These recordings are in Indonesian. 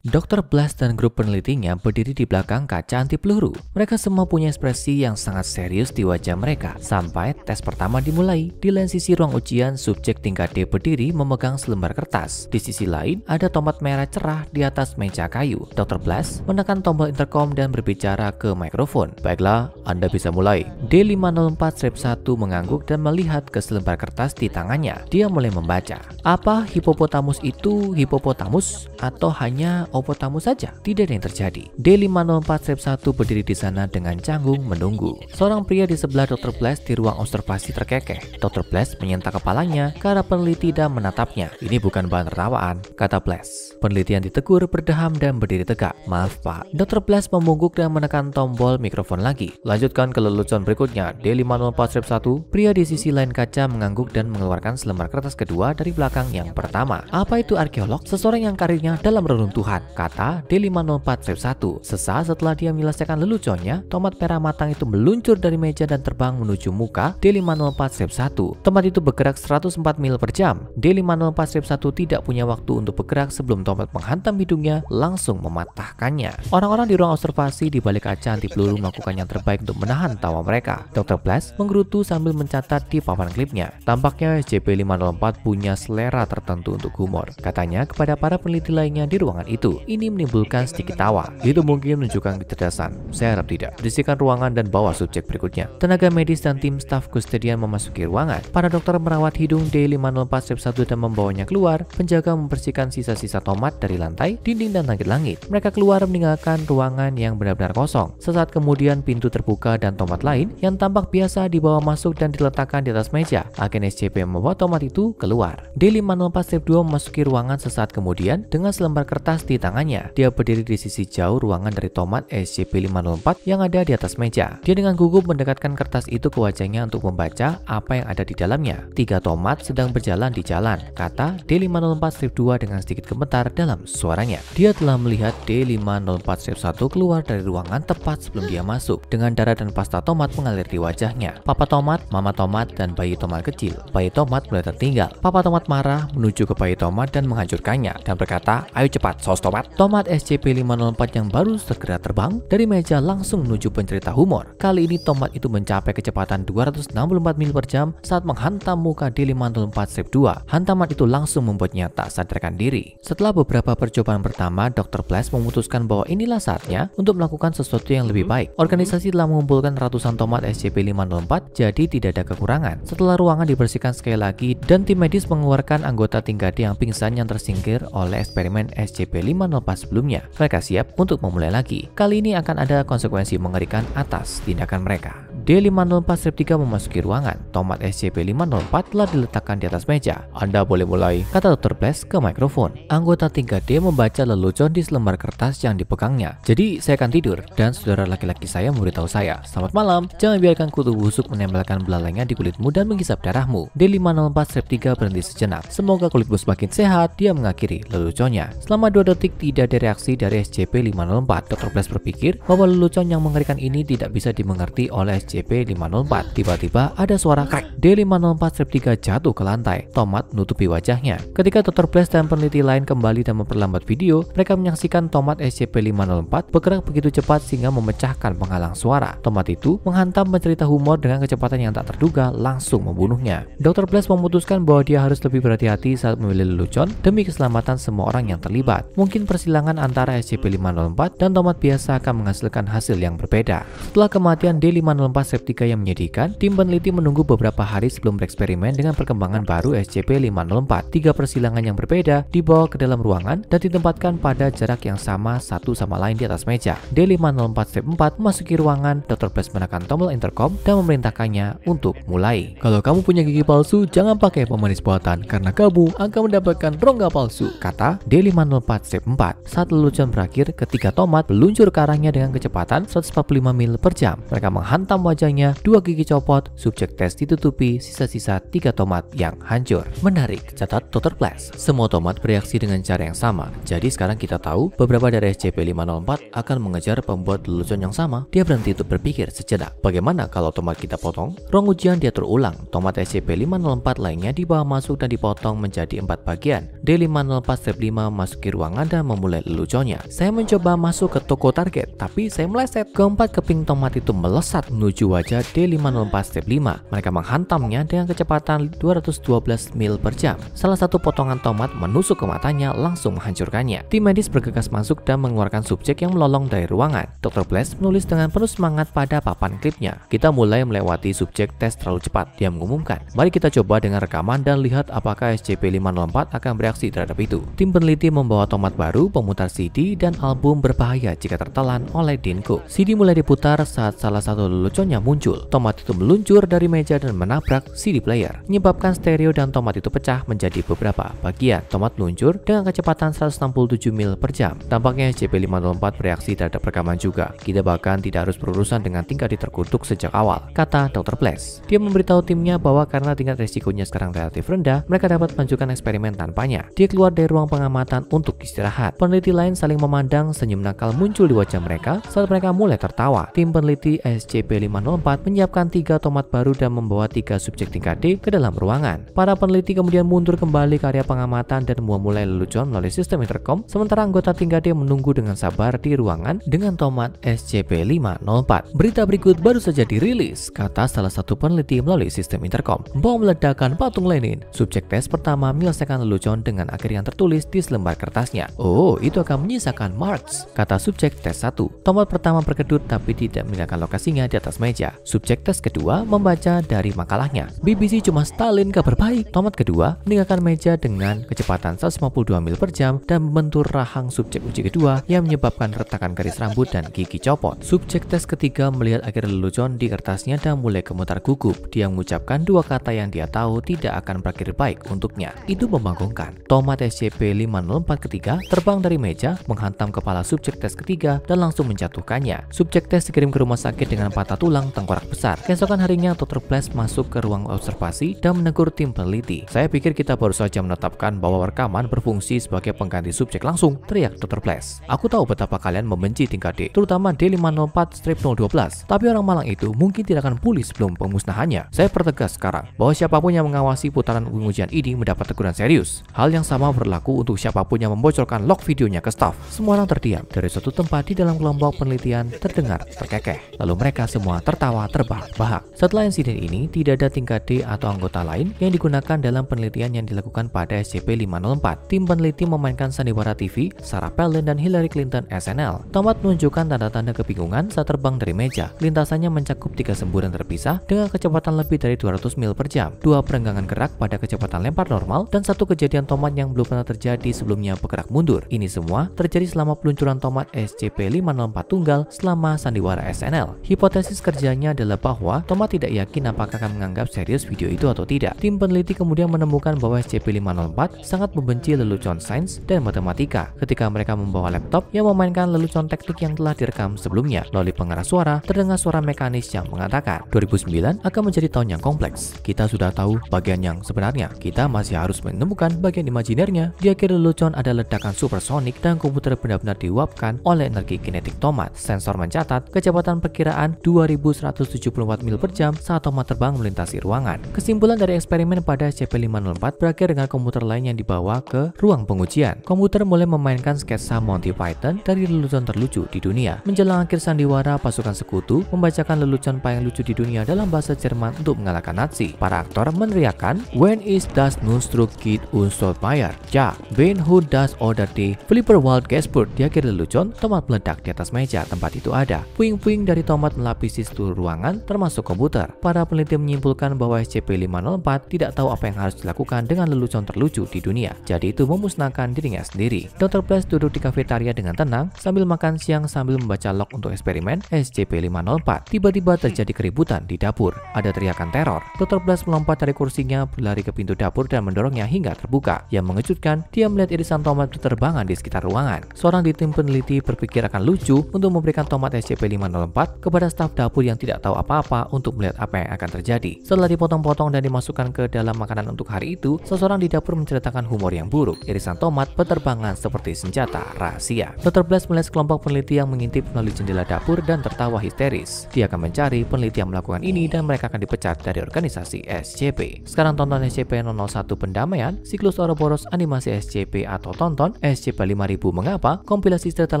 Dr. Blast dan grup penelitinya berdiri di belakang kaca anti peluru. Mereka semua punya ekspresi yang sangat serius di wajah mereka. Sampai tes pertama dimulai. Di lain sisi ruang ujian, subjek tingkat D berdiri memegang selembar kertas. Di sisi lain, ada tomat merah cerah di atas meja kayu. Dr. Blast menekan tombol intercom dan berbicara ke mikrofon. Baiklah, Anda bisa mulai. D504 strip 1 mengangguk dan melihat ke selembar kertas di tangannya. Dia mulai membaca. Apa hipopotamus itu hipopotamus atau hanya opotamus saja. Tidak ada yang terjadi. D504 Strip 1 berdiri di sana dengan canggung menunggu. Seorang pria di sebelah Dr. Blast di ruang observasi terkekeh. Dr. Blast menyentak kepalanya ke arah peneliti dan menatapnya. Ini bukan bahan tertawaan, kata Blast. Penelitian ditegur berdeham dan berdiri tegak. Maaf pak. Dr. Blast memungguk dan menekan tombol mikrofon lagi. Lanjutkan ke lelucon berikutnya. D504 Strip 1. Pria di sisi lain kaca mengangguk dan mengeluarkan selembar kertas kedua dari belakang yang pertama. Apa itu arkeolog? Seseorang yang karirnya dalam reruntuhan kata D504 Strip 1. Sesaat setelah dia menyelesaikan leluconnya, tomat merah matang itu meluncur dari meja dan terbang menuju muka D504 Strip 1. Tomat itu bergerak 104 mil per jam. D504 Strip 1 tidak punya waktu untuk bergerak sebelum tomat menghantam hidungnya langsung mematahkannya. Orang-orang di ruang observasi di balik kaca anti peluru melakukan yang terbaik untuk menahan tawa mereka. Dr. Blast menggerutu sambil mencatat di papan klipnya. Tampaknya SCP-504 punya selera tertentu untuk humor. Katanya kepada para peneliti lainnya di ruangan itu itu. Ini menimbulkan sedikit tawa. Itu mungkin menunjukkan kecerdasan. Saya harap tidak. Berisikan ruangan dan bawa subjek berikutnya. Tenaga medis dan tim staf kustodian memasuki ruangan. Para dokter merawat hidung D504 step 1 dan membawanya keluar. Penjaga membersihkan sisa-sisa tomat dari lantai, dinding, dan langit-langit. Mereka keluar meninggalkan ruangan yang benar-benar kosong. Sesaat kemudian pintu terbuka dan tomat lain yang tampak biasa dibawa masuk dan diletakkan di atas meja. Agen SCP membawa tomat itu keluar. D504 step 2 memasuki ruangan sesaat kemudian dengan selembar kertas di tangannya. Dia berdiri di sisi jauh ruangan dari tomat SCP-504 yang ada di atas meja. Dia dengan gugup mendekatkan kertas itu ke wajahnya untuk membaca apa yang ada di dalamnya. Tiga tomat sedang berjalan di jalan, kata D504 strip 2 dengan sedikit gemetar dalam suaranya. Dia telah melihat D504 strip 1 keluar dari ruangan tepat sebelum dia masuk, dengan darah dan pasta tomat mengalir di wajahnya. Papa tomat, mama tomat, dan bayi tomat kecil. Bayi tomat mulai tertinggal. Papa tomat marah menuju ke bayi tomat dan menghancurkannya, dan berkata, ayo cepat, sos. Tomat SCP-504 yang baru segera terbang dari meja langsung menuju pencerita humor. Kali ini tomat itu mencapai kecepatan 264 mil per jam saat menghantam muka D504 Strip 2. Hantaman itu langsung membuatnya tak sadarkan diri. Setelah beberapa percobaan pertama, Dr. Blast memutuskan bahwa inilah saatnya untuk melakukan sesuatu yang lebih baik. Organisasi telah mengumpulkan ratusan tomat SCP-504, jadi tidak ada kekurangan. Setelah ruangan dibersihkan sekali lagi dan tim medis mengeluarkan anggota tingkat yang pingsan yang tersingkir oleh eksperimen SCP-504 504 sebelumnya. Mereka siap untuk memulai lagi. Kali ini akan ada konsekuensi mengerikan atas tindakan mereka. D504 strip 3 memasuki ruangan. Tomat SCP-504 telah diletakkan di atas meja. Anda boleh mulai, kata Dr. Bless ke mikrofon. Anggota 3D membaca lelucon di selembar kertas yang dipegangnya. Jadi, saya akan tidur, dan saudara laki-laki saya memberitahu saya, Selamat malam, jangan biarkan kutu busuk menempelkan belalainya di kulitmu dan menghisap darahmu. D504 strip 3 berhenti sejenak. Semoga kulit bus makin sehat, dia mengakhiri leluconnya. Selama 2 detik tidak ada reaksi dari SCP-504. Dr. Bless berpikir bahwa lelucon yang mengerikan ini tidak bisa dimengerti oleh SCP SCP-504. Tiba-tiba ada suara crack. D504 strip 3 jatuh ke lantai. Tomat menutupi wajahnya. Ketika Dr. Blast dan peneliti lain kembali dan memperlambat video, mereka menyaksikan Tomat SCP-504 bergerak begitu cepat sehingga memecahkan penghalang suara. Tomat itu menghantam pencerita humor dengan kecepatan yang tak terduga langsung membunuhnya. Dr. Blast memutuskan bahwa dia harus lebih berhati-hati saat memilih lelucon demi keselamatan semua orang yang terlibat. Mungkin persilangan antara SCP-504 dan tomat biasa akan menghasilkan hasil yang berbeda. Setelah kematian D504 septika yang menyedihkan, tim peneliti menunggu beberapa hari sebelum bereksperimen dengan perkembangan baru SCP-504. Tiga persilangan yang berbeda dibawa ke dalam ruangan dan ditempatkan pada jarak yang sama satu sama lain di atas meja. D504 Step 4 memasuki ruangan, Dr. Blast menekan tombol intercom dan memerintahkannya untuk mulai. Kalau kamu punya gigi palsu, jangan pakai pemanis buatan karena kamu akan mendapatkan rongga palsu, kata D504 Step 4. Saat lelucon berakhir, ketiga tomat meluncur ke arahnya dengan kecepatan 145 mil per jam. Mereka menghantam wajahnya, dua gigi copot, subjek tes ditutupi, sisa-sisa tiga tomat yang hancur. Menarik, catat Dr. Plus. Semua tomat bereaksi dengan cara yang sama. Jadi sekarang kita tahu beberapa dari SCP-504 akan mengejar pembuat lelucon yang sama. Dia berhenti untuk berpikir sejenak. Bagaimana kalau tomat kita potong? Ruang ujian diatur ulang. Tomat SCP-504 lainnya dibawa masuk dan dipotong menjadi empat bagian. D504-5 masuki ruangan dan memulai leluconnya. Saya mencoba masuk ke toko target, tapi saya meleset. Keempat keping tomat itu melesat menuju wajah D504 step 5. Mereka menghantamnya dengan kecepatan 212 mil per jam. Salah satu potongan tomat menusuk ke matanya langsung menghancurkannya. Tim medis bergegas masuk dan mengeluarkan subjek yang melolong dari ruangan. Dr. Bless menulis dengan penuh semangat pada papan klipnya. Kita mulai melewati subjek tes terlalu cepat. Dia mengumumkan, mari kita coba dengan rekaman dan lihat apakah SCP-504 akan bereaksi terhadap itu. Tim peneliti membawa tomat baru, pemutar CD, dan album berbahaya jika tertelan oleh Dinko. CD mulai diputar saat salah satu leluconnya muncul. Tomat itu meluncur dari meja dan menabrak CD player, menyebabkan stereo dan tomat itu pecah menjadi beberapa bagian. Tomat meluncur dengan kecepatan 167 mil per jam. Tampaknya SCP-504 bereaksi terhadap rekaman juga. Kita bahkan tidak harus berurusan dengan tingkat terkutuk sejak awal, kata Dr. Bless. Dia memberitahu timnya bahwa karena tingkat resikonya sekarang relatif rendah, mereka dapat melanjutkan eksperimen tanpanya. Dia keluar dari ruang pengamatan untuk istirahat. Peneliti lain saling memandang senyum nakal muncul di wajah mereka saat mereka mulai tertawa. Tim peneliti SCP-504 menyiapkan tiga tomat baru dan membawa tiga subjek tingkat D ke dalam ruangan. Para peneliti kemudian mundur kembali ke area pengamatan dan memulai lelucon melalui sistem intercom, sementara anggota tingkat D menunggu dengan sabar di ruangan dengan tomat SCP-504. Berita berikut baru saja dirilis, kata salah satu peneliti melalui sistem intercom. Bom meledakan patung Lenin. Subjek tes pertama menyelesaikan lelucon dengan akhir yang tertulis di selembar kertasnya. Oh, itu akan menyisakan Marx, kata subjek tes 1. Tomat pertama berkedut tapi tidak meninggalkan lokasinya di atas meja. Subjek tes kedua membaca dari makalahnya. BBC cuma Stalin kabar baik. Tomat kedua meninggalkan meja dengan kecepatan 152 mil per jam dan membentur rahang subjek uji kedua yang menyebabkan retakan garis rambut dan gigi copot. Subjek tes ketiga melihat akhir lelucon di kertasnya dan mulai gemetar gugup. Dia mengucapkan dua kata yang dia tahu tidak akan berakhir baik untuknya. Itu membangkangkan. Tomat SCP-504 ketiga terbang dari meja, menghantam kepala subjek tes ketiga dan langsung menjatuhkannya. Subjek tes dikirim ke rumah sakit dengan patah tulang tengkorak besar. Keesokan harinya, Dr. Bless masuk ke ruang observasi dan menegur tim peneliti. Saya pikir kita baru saja menetapkan bahwa rekaman berfungsi sebagai pengganti subjek langsung, teriak Dr. Bless. Aku tahu betapa kalian membenci tingkat D, terutama D504-012, tapi orang malang itu mungkin tidak akan pulih sebelum pemusnahannya. Saya pertegas sekarang bahwa siapa pun yang mengawasi putaran ujian ini mendapat teguran serius. Hal yang sama berlaku untuk siapa pun yang membocorkan log videonya ke staff. Semua orang terdiam. Dari suatu tempat di dalam kelompok penelitian terdengar terkekeh. Lalu mereka semua tertawa terbahak-bahak. Setelah insiden ini, tidak ada tingkat D atau anggota lain yang digunakan dalam penelitian yang dilakukan pada SCP-504. Tim peneliti memainkan sandiwara TV, Sarah Palin dan Hillary Clinton SNL. Tomat menunjukkan tanda-tanda kebingungan saat terbang dari meja. Lintasannya mencakup tiga semburan terpisah dengan kecepatan lebih dari 200 mil per jam. Dua perenggangan gerak pada kecepatan lempar normal dan satu kejadian tomat yang belum pernah terjadi sebelumnya bergerak mundur. Ini semua terjadi selama peluncuran tomat SCP-504 tunggal selama sandiwara SNL. Hipotesis kerjanya adalah bahwa tomat tidak yakin apakah akan menganggap serius video itu atau tidak. Tim peneliti kemudian menemukan bahwa SCP-504 sangat membenci lelucon sains dan matematika ketika mereka membawa laptop yang memainkan lelucon teknik yang telah direkam sebelumnya. Melalui pengeras suara, terdengar suara mekanis yang mengatakan 2009 akan menjadi tahun yang kompleks. Kita sudah tahu bagian yang sebenarnya. Kita masih harus menemukan bagian imajinernya. Di akhir lelucon ada ledakan supersonik dan komputer benar-benar diuapkan oleh energi kinetik tomat. Sensor mencatat kecepatan perkiraan 2174 mil per jam saat tomat terbang melintasi ruangan. Kesimpulan dari eksperimen pada SCP-504 berakhir dengan komputer lain yang dibawa ke ruang pengujian. Komputer mulai memainkan sketsa Monty Python dari lelucon terlucu di dunia. Menjelang akhir sandiwara, pasukan sekutu membacakan lelucon paling lucu di dunia dalam bahasa Jerman untuk mengalahkan Nazi. Para aktor meneriakkan, When is das Nustruk Kid Unstotmeier? Ja, Ben Who das Order die Flipper Wild Gaspurt di akhir lelucon, tomat meledak di atas meja tempat itu ada. Puing-puing dari tomat melapisi seluruh ruangan, termasuk komputer. Para peneliti menyimpulkan bahwa SCP-504 tidak tahu apa yang harus dilakukan dengan lelucon terlucu di dunia. Jadi itu memusnahkan dirinya sendiri. Dr. Bless duduk di kafetaria dengan tenang sambil makan siang sambil membaca log untuk eksperimen SCP-504. Tiba-tiba terjadi keributan di dapur. Ada teriakan teror. Dr. Bless melompat dari kursinya, berlari ke pintu dapur dan mendorongnya hingga terbuka. Yang mengejutkan, dia melihat irisan tomat berterbangan di sekitar ruangan. Seorang di tim peneliti berpikir akan lucu untuk memberikan tomat SCP-504 kepada staf dapur dapur yang tidak tahu apa-apa untuk melihat apa yang akan terjadi. Setelah dipotong-potong dan dimasukkan ke dalam makanan untuk hari itu, seseorang di dapur menceritakan humor yang buruk. Irisan tomat berterbangan seperti senjata rahasia. Dr. Blast melihat kelompok peneliti yang mengintip melalui jendela dapur dan tertawa histeris. Dia akan mencari peneliti yang melakukan ini dan mereka akan dipecat dari organisasi SCP. Sekarang tonton SCP-001 Pendamaian, siklus Ouroboros animasi SCP atau tonton SCP-5000 Mengapa, kompilasi cerita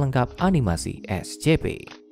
lengkap animasi SCP.